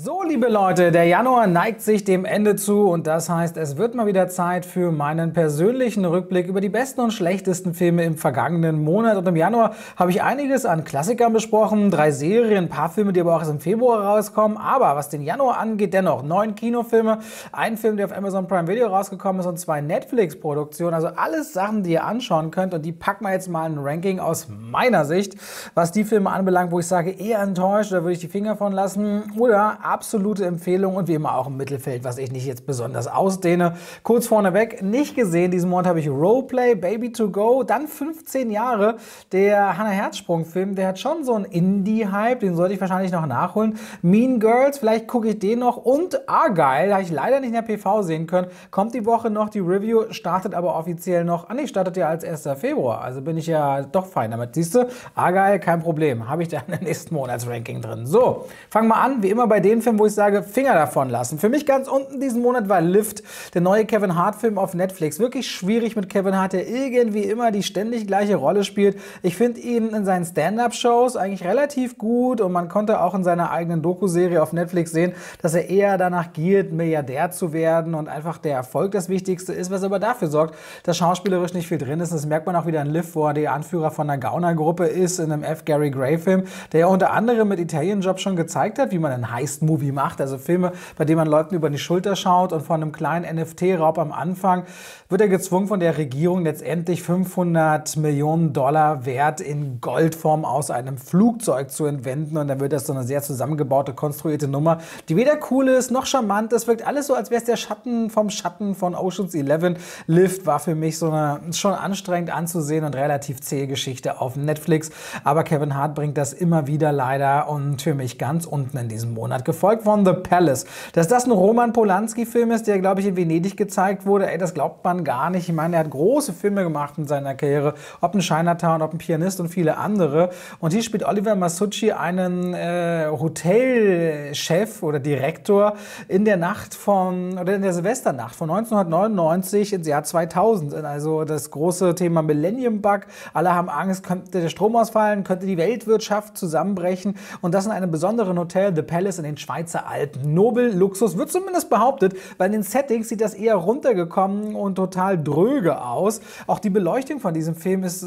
So, liebe Leute, der Januar neigt sich dem Ende zu und das heißt, es wird mal wieder Zeit für meinen persönlichen Rückblick über die besten und schlechtesten Filme im vergangenen Monat. Und im Januar habe ich einiges an Klassikern besprochen, drei Serien, ein paar Filme, die aber auch erst im Februar rauskommen. Aber was den Januar angeht, dennoch neun Kinofilme, ein Film, der auf Amazon Prime Video rausgekommen ist und zwei Netflix-Produktionen. Also alles Sachen, die ihr anschauen könnt und die packen wir jetzt mal ein Ranking aus meiner Sicht, was die Filme anbelangt, wo ich sage, eher enttäuscht, da würde ich die Finger von lassen oder absolute Empfehlung und wie immer auch im Mittelfeld, was ich nicht jetzt besonders ausdehne. Kurz vorneweg, nicht gesehen, diesen Monat habe ich Roleplay, Baby to Go, dann 15 Jahre, der Hannah Herzsprung-Film, der hat schon so einen Indie-Hype, den sollte ich wahrscheinlich noch nachholen. Mean Girls, vielleicht gucke ich den noch und Argyle, habe ich leider nicht in der PV sehen können, kommt die Woche noch, die Review startet aber offiziell noch, ah nee, startet ja als 1. Februar, also bin ich ja doch fein damit, siehst du, Argyle, kein Problem, habe ich da im nächsten Monatsranking drin. So, fangen wir an, wie immer bei den Film, wo ich sage, Finger davon lassen. Für mich ganz unten diesen Monat war Lift, der neue Kevin Hart-Film auf Netflix. Wirklich schwierig mit Kevin Hart, der irgendwie immer die ständig gleiche Rolle spielt. Ich finde ihn in seinen Stand-Up-Shows eigentlich relativ gut und man konnte auch in seiner eigenen Doku-Serie auf Netflix sehen, dass er eher danach giert, Milliardär zu werden und einfach der Erfolg das Wichtigste ist, was aber dafür sorgt, dass schauspielerisch nicht viel drin ist. Das merkt man auch wieder in Lift, wo er der Anführer von einer Gauner-Gruppe ist, in einem F. Gary Gray-Film, der ja unter anderem mit Italian Job schon gezeigt hat, wie man einen Heist-Movie macht. Also Filme, bei denen man Leuten über die Schulter schaut und von einem kleinen NFT-Raub am Anfang wird er gezwungen von der Regierung letztendlich 500 Millionen Dollar Wert in Goldform aus einem Flugzeug zu entwenden und dann wird das so eine sehr zusammengebaute, konstruierte Nummer, die weder cool ist noch charmant ist, wirkt alles so, als wäre es der Schatten vom Schatten von Ocean's 11. Lift war für mich so eine schon anstrengend anzusehen und relativ zähe Geschichte auf Netflix, aber Kevin Hart bringt das immer wieder leider und für mich ganz unten in diesem Monat, gefolgt von The Palace. Dass das ein Roman Polanski-Film ist, der, glaube ich, in Venedig gezeigt wurde, ey, das glaubt man gar nicht. Ich meine, er hat große Filme gemacht in seiner Karriere, ob ein Chinatown, ob ein Pianist und viele andere. Und hier spielt Oliver Masucci einen äh, Hotelchef oder Direktor in der Nacht von, oder in der Silvesternacht von 1999 ins Jahr 2000. Also das große Thema Millennium Bug. Alle haben Angst, könnte der Strom ausfallen, könnte die Weltwirtschaft zusammenbrechen. Und das in einem besonderen Hotel, The Palace in den Schweizer Alpen. Nobel Luxus wird zumindest behauptet, in den Settings sieht das eher runtergekommen und total dröge aus. Auch die Beleuchtung von diesem Film ist äh,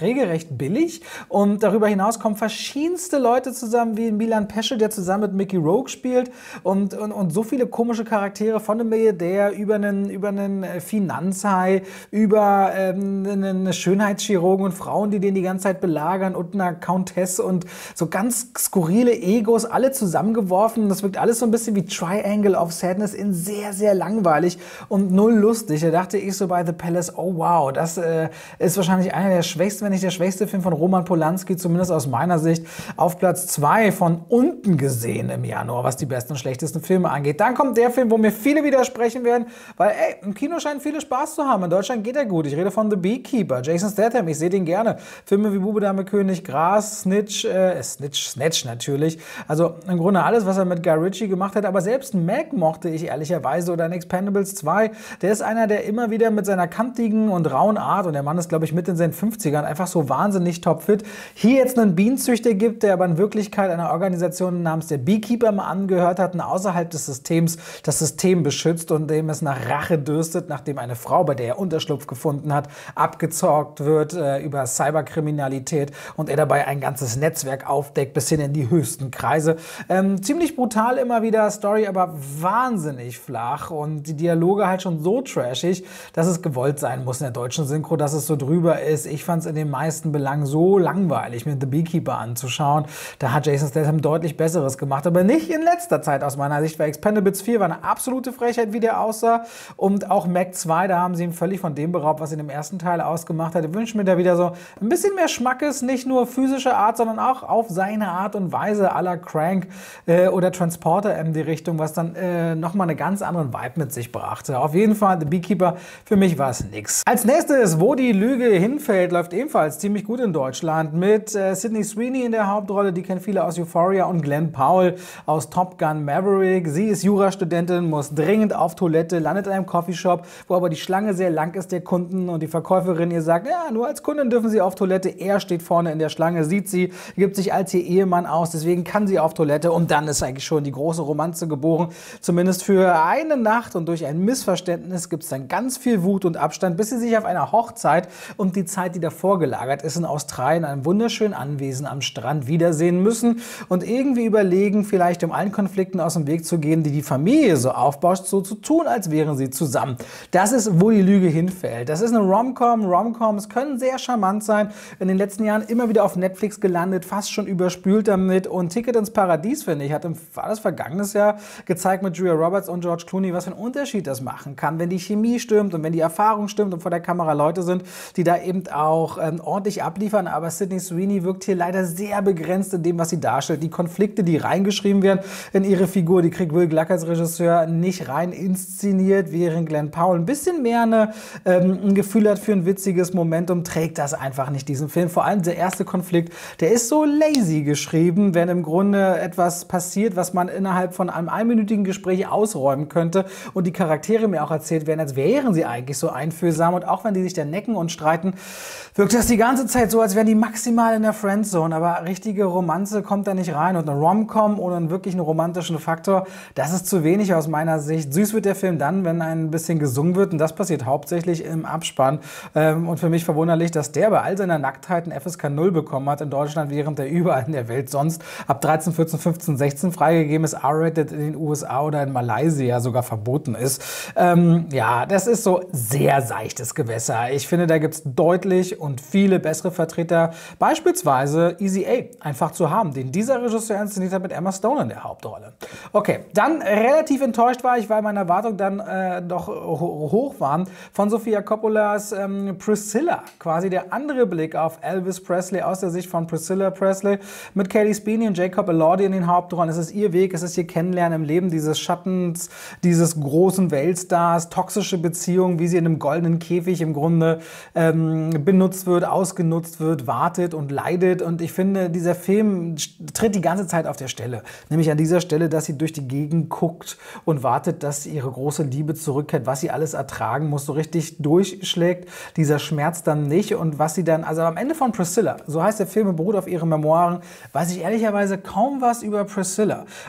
regelrecht billig und darüber hinaus kommen verschiedenste Leute zusammen, wie Milan Pesce, der zusammen mit Mickey Rogue spielt und, und, und so viele komische Charaktere von einem Milliardär über einen, über einen äh, Finanzhai, über ähm, einen Schönheitschirurgen und Frauen, die den die ganze Zeit belagern und einer Countess und so ganz skurrile Egos, alle zusammengeworfen. Das wirkt alles so ein bisschen wie Triangle of Sadness in sehr, sehr langweilig und null lustig. Da dachte ich so bei The Palace, oh wow, das äh, ist wahrscheinlich einer der schwächsten, wenn nicht der schwächste Film von Roman Polanski, zumindest aus meiner Sicht, auf Platz 2 von unten gesehen im Januar, was die besten und schlechtesten Filme angeht. Dann kommt der Film, wo mir viele widersprechen werden, weil ey, im Kino scheinen viele Spaß zu haben. In Deutschland geht er gut. Ich rede von The Beekeeper, Jason Statham, ich sehe den gerne. Filme wie Bube, Dame, König, Gras, Snitch, äh, Snitch, Snatch natürlich. Also im Grunde alles, was er mit Guy Ritchie gemacht hat, aber selbst Mac mochte ich ehrlicherweise oder in Expendables 2, der ist einer, der immer wieder mit seiner kantigen und rauen Art, und der Mann ist, glaube ich, mit in seinen 50ern, einfach so wahnsinnig topfit, hier jetzt einen Bienenzüchter gibt, der aber in Wirklichkeit einer Organisation namens der Beekeeper mal angehört hat und außerhalb des Systems das System beschützt und dem es nach Rache dürstet, nachdem eine Frau, bei der er Unterschlupf gefunden hat, abgezockt wird äh, über Cyberkriminalität und er dabei ein ganzes Netzwerk aufdeckt bis hin in die höchsten Kreise. Ähm, ziemlich brutal immer wieder, Story aber wahnsinnig flach und die Dialoge halt schon so trashig, dass es gewollt sein muss in der deutschen Synchro, dass es so drüber ist. Ich fand es in den meisten Belangen so langweilig, mir The Beekeeper anzuschauen. Da hat Jason Statham deutlich Besseres gemacht, aber nicht in letzter Zeit aus meiner Sicht, weil Expendables 4 war eine absolute Frechheit, wie der aussah. Und auch Mac 2, da haben sie ihn völlig von dem beraubt, was ihn im ersten Teil ausgemacht hat. Ich wünsche mir da wieder so ein bisschen mehr Schmackes, nicht nur physischer Art, sondern auch auf seine Art und Weise aller Crank äh, oder Transporter in die Richtung, was dann äh, nochmal eine ganz anderen Vibe mit sich brachte. Auf jeden Fall, The Beekeeper, für mich war es nix. Als nächstes, wo die Lüge hinfällt, läuft ebenfalls ziemlich gut in Deutschland mit äh, Sydney Sweeney in der Hauptrolle, die kennen viele aus Euphoria und Glenn Powell aus Top Gun Maverick. Sie ist Jurastudentin, muss dringend auf Toilette, landet in einem Coffeeshop, wo aber die Schlange sehr lang ist der Kunden und die Verkäuferin ihr sagt, ja, nur als Kundin dürfen Sie auf Toilette. Er steht vorne in der Schlange, sieht sie, gibt sich als ihr Ehemann aus, deswegen kann sie auf Toilette und dann ist ist eigentlich schon die große Romanze geboren. Zumindest für eine Nacht und durch ein Missverständnis gibt es dann ganz viel Wut und Abstand, bis sie sich auf einer Hochzeit und die Zeit, die davor gelagert ist in Australien, einem wunderschönen Anwesen am Strand wiedersehen müssen und irgendwie überlegen, vielleicht um allen Konflikten aus dem Weg zu gehen, die die Familie so aufbauscht, so zu tun, als wären sie zusammen. Das ist, wo die Lüge hinfällt. Das ist eine Rom-Com. Rom-Coms können sehr charmant sein. In den letzten Jahren immer wieder auf Netflix gelandet, fast schon überspült damit. Und Ticket ins Paradies, finde ich, hat im, war das vergangenes Jahr gezeigt mit Julia Roberts und George Clooney, was für einen Unterschied das machen kann, wenn die Chemie stimmt und wenn die Erfahrung stimmt und vor der Kamera Leute sind, die da eben auch ähm, ordentlich abliefern. Aber Sydney Sweeney wirkt hier leider sehr begrenzt in dem, was sie darstellt. Die Konflikte, die reingeschrieben werden in ihre Figur, die kriegt Will Gluck als Regisseur nicht rein inszeniert, während Glenn Powell ein bisschen mehr eine, ähm, ein Gefühl hat für ein witziges Momentum, trägt das einfach nicht diesen Film. Vor allem der erste Konflikt, der ist so lazy geschrieben, wenn im Grunde etwas passiert, was man innerhalb von einem einminütigen Gespräch ausräumen könnte und die Charaktere mir auch erzählt werden, als wären sie eigentlich so einfühlsam. Und auch wenn die sich dann necken und streiten, wirkt das die ganze Zeit so, als wären die maximal in der Friendzone, aber richtige Romanze kommt da nicht rein. Und eine Rom-Com ohne einen wirklichen romantischen Faktor, das ist zu wenig aus meiner Sicht. Süß wird der Film dann, wenn ein bisschen gesungen wird. Und das passiert hauptsächlich im Abspann. Ähm, und für mich verwunderlich, dass der bei all seiner Nacktheit ein FSK 0 bekommen hat in Deutschland, während der überall in der Welt sonst ab 13, 14, 15, 16 freigegeben ist, R-rated in den USA oder in Malaysia sogar verboten ist. Ähm, ja, das ist so sehr seichtes Gewässer. Ich finde, da gibt es deutlich und viele bessere Vertreter, beispielsweise Easy A, einfach zu haben, den dieser Regisseur inszeniert hat mit Emma Stone in der Hauptrolle. Okay, dann relativ enttäuscht war ich, weil meine Erwartungen dann äh, doch hoch waren von Sofia Coppolas ähm, Priscilla, quasi der andere Blick auf Elvis Presley aus der Sicht von Priscilla Presley mit Katie Speeney und Jacob Elordi in den Hauptrollen. Es ist ihr Weg, es ist ihr Kennenlernen im Leben dieses Schattens, dieses großen Weltstars, toxische Beziehung, wie sie in einem goldenen Käfig im Grunde ähm, benutzt wird, ausgenutzt wird, wartet und leidet. Und ich finde, dieser Film tritt die ganze Zeit auf der Stelle. Nämlich an dieser Stelle, dass sie durch die Gegend guckt und wartet, dass ihre große Liebe zurückkehrt, was sie alles ertragen muss, so richtig durchschlägt, dieser Schmerz dann nicht. Und was sie dann, also am Ende von Priscilla, so heißt der Film, beruht auf ihren Memoiren, weiß ich ehrlicherweise kaum was über Priscilla.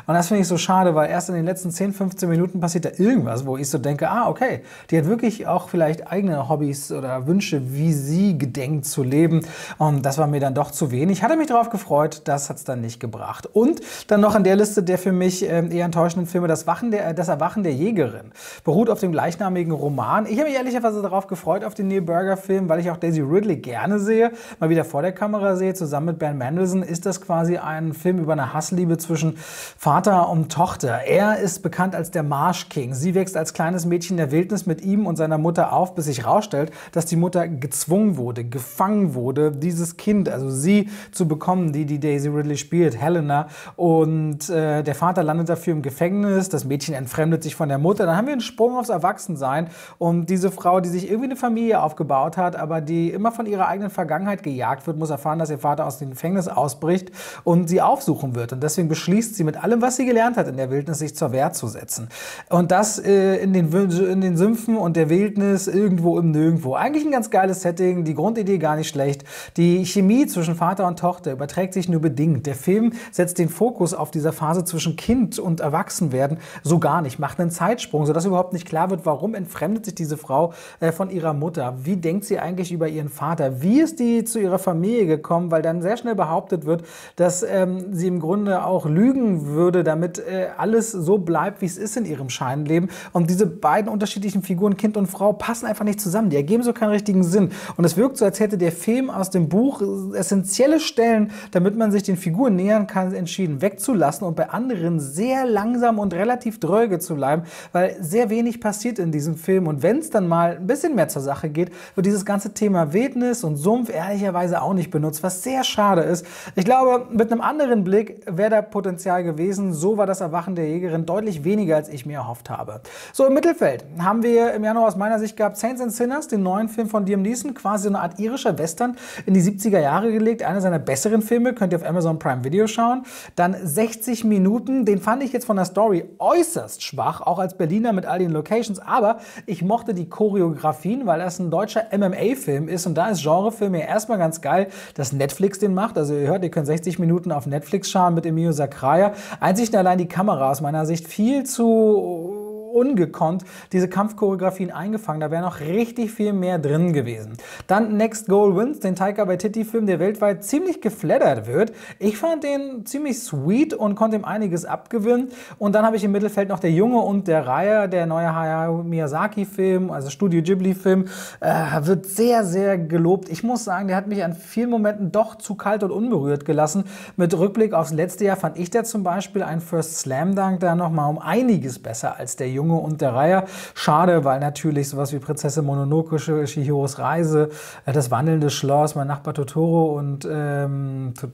Und das finde ich so schade, weil erst in den letzten 10, 15 Minuten passiert da irgendwas, wo ich so denke, ah, okay, die hat wirklich auch vielleicht eigene Hobbys oder Wünsche, wie sie gedenkt zu leben. Und das war mir dann doch zu wenig. Ich hatte mich darauf gefreut, das hat es dann nicht gebracht. Und dann noch an der Liste der für mich ähm, eher enttäuschenden Filme, das, Wachen der, das Erwachen der Jägerin. Beruht auf dem gleichnamigen Roman. Ich habe mich ehrlicherweise darauf gefreut, auf den Neil Burger-Film, weil ich auch Daisy Ridley gerne sehe, mal wieder vor der Kamera sehe, zusammen mit Ben Mendelssohn, ist das quasi ein Film über eine Hassliebe zwischen Vater und Tochter. Er ist bekannt als der Marsh King. Sie wächst als kleines Mädchen in der Wildnis mit ihm und seiner Mutter auf, bis sich herausstellt, dass die Mutter gezwungen wurde, gefangen wurde, dieses Kind, also sie zu bekommen, die die Daisy Ridley spielt, Helena. Und äh, der Vater landet dafür im Gefängnis, das Mädchen entfremdet sich von der Mutter. Dann haben wir einen Sprung aufs Erwachsensein und diese Frau, die sich irgendwie eine Familie aufgebaut hat, aber die immer von ihrer eigenen Vergangenheit gejagt wird, muss erfahren, dass ihr Vater aus dem Gefängnis ausbricht und sie aufsuchen wird. Und deswegen beschließt sie mit allem, was sie gelernt hat in der Wildnis, sich zur Wehr zu setzen. Und das äh, in, den, in den Sümpfen und der Wildnis irgendwo im Nirgendwo. Eigentlich ein ganz geiles Setting, die Grundidee gar nicht schlecht. Die Chemie zwischen Vater und Tochter überträgt sich nur bedingt. Der Film setzt den Fokus auf dieser Phase zwischen Kind und Erwachsenwerden so gar nicht, macht einen Zeitsprung, sodass überhaupt nicht klar wird, warum entfremdet sich diese Frau äh, von ihrer Mutter. Wie denkt sie eigentlich über ihren Vater? Wie ist die zu ihrer Familie gekommen? Weil dann sehr schnell behauptet wird, dass ähm, sie im Grunde auch lügen würde, damit äh, alles so bleibt, wie es ist in ihrem Scheinleben. Und diese beiden unterschiedlichen Figuren, Kind und Frau, passen einfach nicht zusammen. Die ergeben so keinen richtigen Sinn. Und es wirkt so, als hätte der Film aus dem Buch essentielle Stellen, damit man sich den Figuren nähern kann, entschieden wegzulassen und bei anderen sehr langsam und relativ dröge zu bleiben, weil sehr wenig passiert in diesem Film. Und wenn es dann mal ein bisschen mehr zur Sache geht, wird dieses ganze Thema Wildnis und Sumpf ehrlicherweise auch nicht benutzt, was sehr schade ist. Ich glaube, mit einem anderen Blick wäre da Potenzial gewesen. So war das Erwachen der Jägerin deutlich weniger, als ich mir erhofft habe. So, im Mittelfeld haben wir im Januar aus meiner Sicht gehabt Saints and Sinners, den neuen Film von Liam Neeson, quasi eine Art irischer Western in die 70er Jahre gelegt. Einer seiner besseren Filme, könnt ihr auf Amazon Prime Video schauen. Dann 60 Minuten, den fand ich jetzt von der Story äußerst schwach, auch als Berliner mit all den Locations, aber ich mochte die Choreografien, weil das ein deutscher MMA-Film ist und da ist Genrefilm ja erstmal ganz geil, dass Netflix den macht. Also ihr hört, ihr könnt 60 Minuten auf Netflix schauen mit Emilio Sacra Raya. Einzig und allein die Kamera aus meiner Sicht viel zu ungekonnt diese Kampfchoreografien eingefangen. Da wäre noch richtig viel mehr drin gewesen. Dann Next Goal Wins, den Taika Waititi-Film, der weltweit ziemlich geflattert wird. Ich fand den ziemlich sweet und konnte ihm einiges abgewinnen. Und dann habe ich im Mittelfeld noch Der Junge und der Reihe, der neue Hayao Miyazaki-Film, also Studio Ghibli-Film, äh, wird sehr, sehr gelobt. Ich muss sagen, der hat mich an vielen Momenten doch zu kalt und unberührt gelassen. Mit Rückblick aufs letzte Jahr fand ich der zum Beispiel ein First Slam Dunk da nochmal um einiges besser als der Junge Junge und der Reiher. Schade, weil natürlich sowas wie Prinzessin Mononoke, Shihiros Reise, äh, das wandelnde Schloss, mein Nachbar Totoro und, ähm, äh,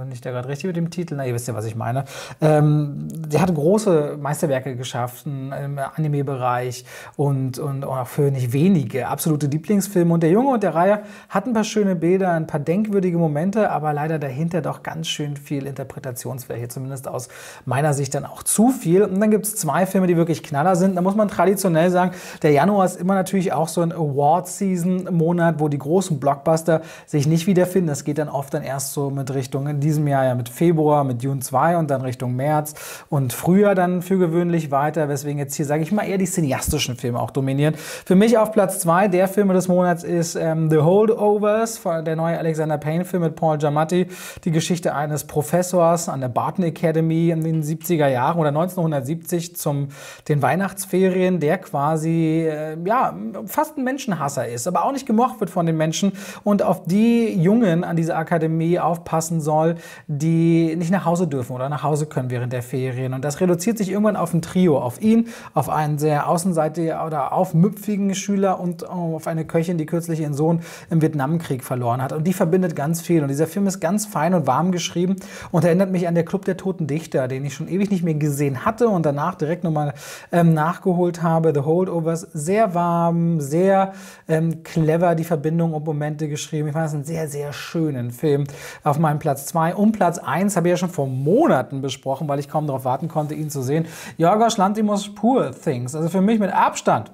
bin ich da gerade richtig mit dem Titel? Na, ihr wisst ja, was ich meine. Ähm, der hat große Meisterwerke geschaffen im Anime-Bereich und, und auch für nicht wenige absolute Lieblingsfilme. Und der Junge und der Reihe hat ein paar schöne Bilder, ein paar denkwürdige Momente, aber leider dahinter doch ganz schön viel Interpretationsfläche, zumindest aus meiner Sicht dann auch zu viel. Und dann gibt es zwei Filme, die wirklich Knaller sind. Da muss man traditionell sagen, der Januar ist immer natürlich auch so ein Award-Season-Monat, wo die großen Blockbuster sich nicht wiederfinden. Das geht dann oft dann erst so mit Richtung in diesem Jahr ja mit Februar, mit June 2 und dann Richtung März und Frühjahr dann für gewöhnlich weiter, weswegen jetzt hier, sage ich mal, eher die cineastischen Filme auch dominieren. Für mich auf Platz 2 der Filme des Monats ist ähm, The Holdovers, der neue Alexander Payne-Film mit Paul Giamatti, die Geschichte eines Professors an der Barton Academy in den 70er Jahren oder 1970 zum den den Weihnachtsferien, der quasi äh, ja, fast ein Menschenhasser ist, aber auch nicht gemocht wird von den Menschen und auf die Jungen an dieser Akademie aufpassen soll, die nicht nach Hause dürfen oder nach Hause können während der Ferien. Und das reduziert sich irgendwann auf ein Trio, auf ihn, auf einen sehr außenseitigen oder aufmüpfigen Schüler und auf eine Köchin, die kürzlich ihren Sohn im Vietnamkrieg verloren hat. Und die verbindet ganz viel. Und dieser Film ist ganz fein und warm geschrieben und erinnert mich an der Club der Toten Dichter, den ich schon ewig nicht mehr gesehen hatte und danach direkt nochmal ähm, nachgeholt habe. The Holdovers, sehr warm, sehr ähm, clever die Verbindung und Momente geschrieben. Ich fand das einen sehr, sehr schönen Film. Auf meinem Platz 2 und Platz 1 habe ich ja schon vor Monaten besprochen, weil ich kaum darauf warten konnte, ihn zu sehen. Jorgos Lantimos Poor Things. Also für mich mit Abstand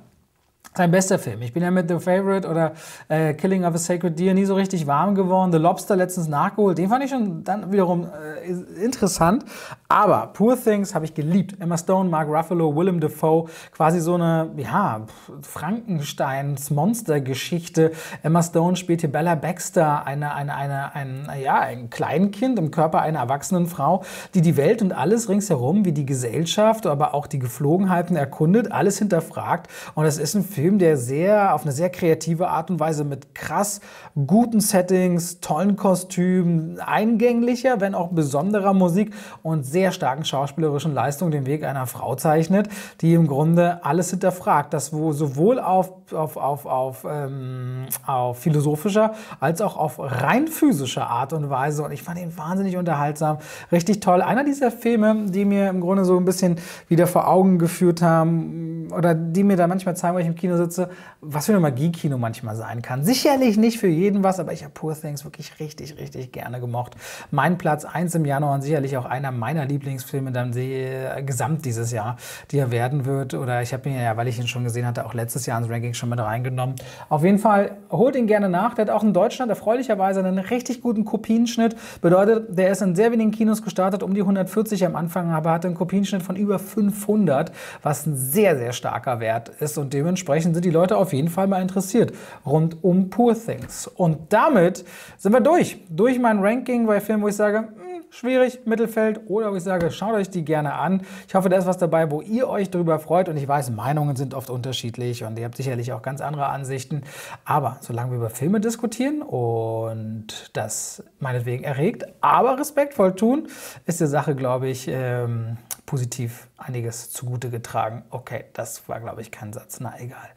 sein bester Film. Ich bin ja mit The Favorite oder äh, Killing of a Sacred Deer nie so richtig warm geworden. The Lobster letztens nachgeholt. Den fand ich schon dann wiederum äh, interessant. Aber Poor Things habe ich geliebt. Emma Stone, Mark Ruffalo, Willem Dafoe. Quasi so eine, ja, Frankensteins Monstergeschichte. Emma Stone spielt hier Bella Baxter, eine, eine, eine, ein, ja, ein Kleinkind im Körper einer erwachsenen Frau, die die Welt und alles ringsherum, wie die Gesellschaft, aber auch die Geflogenheiten erkundet, alles hinterfragt. Und es ist ein Film, der sehr auf eine sehr kreative Art und Weise mit krass guten Settings, tollen Kostümen, eingänglicher, wenn auch besonderer Musik und sehr starken schauspielerischen Leistungen den Weg einer Frau zeichnet, die im Grunde alles hinterfragt, das wo sowohl auf, auf, auf, auf, ähm, auf philosophischer als auch auf rein physischer Art und Weise. Und ich fand ihn wahnsinnig unterhaltsam, richtig toll. Einer dieser Filme, die mir im Grunde so ein bisschen wieder vor Augen geführt haben oder die mir da manchmal zeigen, weil ich im Kino sitze, was für ein Magiekino manchmal sein kann. Sicherlich nicht für jeden was, aber ich habe Poor Things wirklich richtig, richtig gerne gemocht. Mein Platz 1 im Januar und sicherlich auch einer meiner Lieblingsfilme dann äh, gesamt dieses Jahr, die er werden wird. Oder ich habe ihn ja, weil ich ihn schon gesehen hatte, auch letztes Jahr ins Ranking schon mit reingenommen. Auf jeden Fall holt ihn gerne nach. Der hat auch in Deutschland erfreulicherweise einen richtig guten Kopienschnitt. Bedeutet, der ist in sehr wenigen Kinos gestartet, um die 140 am Anfang, aber hatte einen Kopienschnitt von über 500, was ein sehr, sehr starker Wert ist und dementsprechend sind die Leute auf jeden Fall mal interessiert rund um Poor Things. Und damit sind wir durch. Durch mein Ranking bei Filmen, wo ich sage, hm, schwierig, Mittelfeld oder wo ich sage, schaut euch die gerne an. Ich hoffe, da ist was dabei, wo ihr euch darüber freut. Und ich weiß, Meinungen sind oft unterschiedlich und ihr habt sicherlich auch ganz andere Ansichten. Aber solange wir über Filme diskutieren und das meinetwegen erregt, aber respektvoll tun, ist die Sache, glaube ich, ähm, positiv einiges zugute getragen. Okay, das war, glaube ich, kein Satz. Na egal.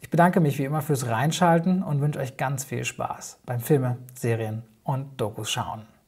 Ich bedanke mich wie immer fürs Reinschalten und wünsche euch ganz viel Spaß beim Filme, Serien und Dokus schauen.